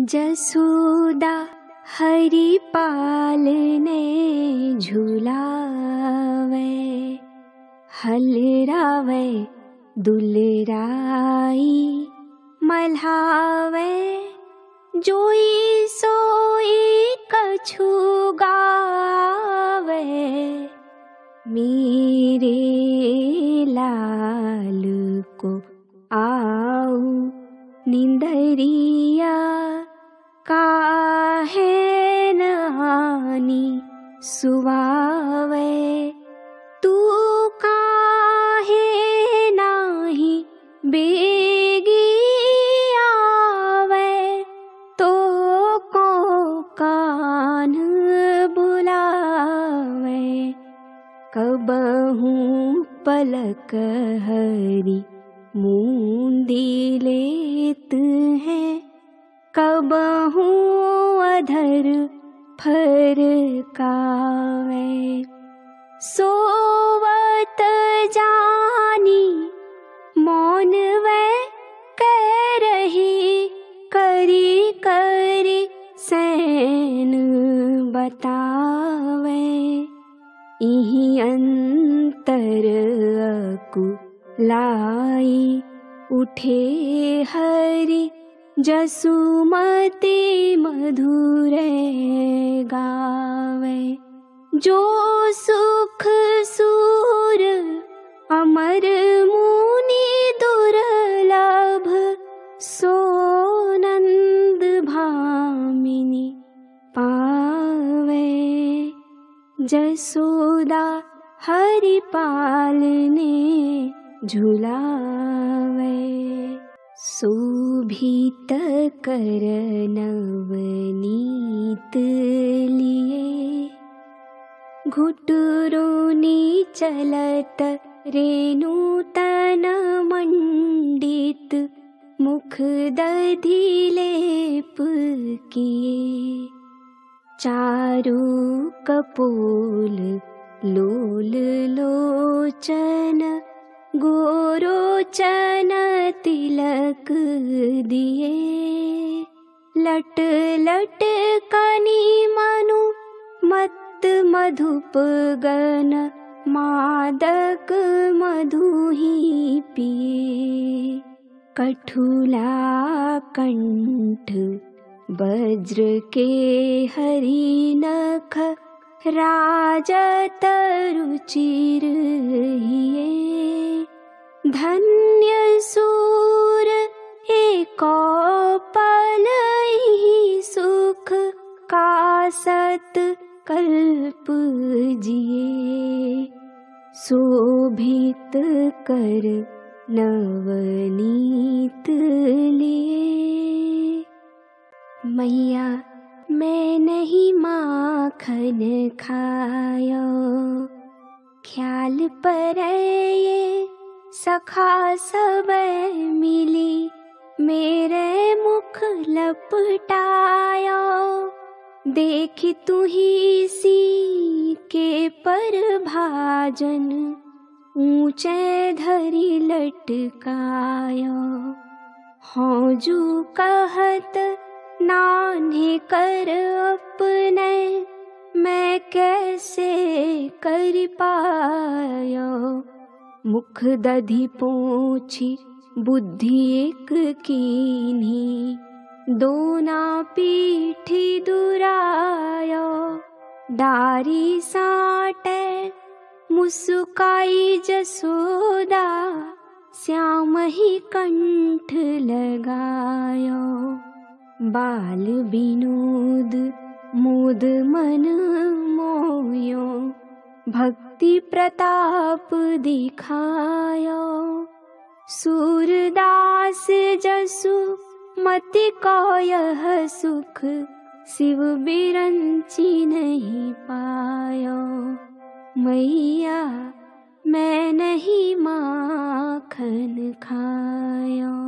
जसोदा हरि पालने झुलावे, हलरावे, दुलराई मल्हावे, जोई सोई कछु गावे। मेरे लाल को आऊ निंदरिया नहानी सुवावे तू काहे नाही बेगी आवे? तो को कान बुलावे? कबहू पलक हरी मूंदी लेत है। कबहू अधर फरकावे सोवत जानी मौन वे कह रही करी करी सैन बतावे। इही अंतर अकु लाई उठे हरि जसुमती मधुरे गावे जो सुख सूर अमर मुनि दुर्लभ सोनंद भामिनी पावे। जसोदा हरि पालने झुलावे शोभित कर नवनीत लिए। घुटुरोनी चलत रेणुतन मण्डित मुख दधिलेप किए। चारु कपोल लोल लोचन गोरोचन तिलक दिए लट लट कनी मनु मत मधुप गन मादक मधुही पिए कठुला कंठ वज्र के हरि नख राजत रुचिर हिए धन्य सूर एक पल ही सुख कासत कल्प जिए शोभित कर नवनीत लिए मैया मैं नहीं माखन खायो। ख्याल पर ये सखा सब मिली, मेरे मुख लपटायो। देखी तू ही सी के पर भाजन, ऊँचे धरी लटकायो। हो जू कहत नान्हे कर अपने मैं कैसे कर पायो? मुख दधि पोछी बुद्धि एक कीन्ही दोना पीठी दुरायो डारी साटे मुस्काई जसोदा श्याम ही कंठ लगायो बाल विनोद मोद मन मोयो भक्ति प्रताप दिखायो। सूरदास जसु मति को यह सुख शिव बिरंची नहीं पायो। मैया मैं नहीं माखन खायो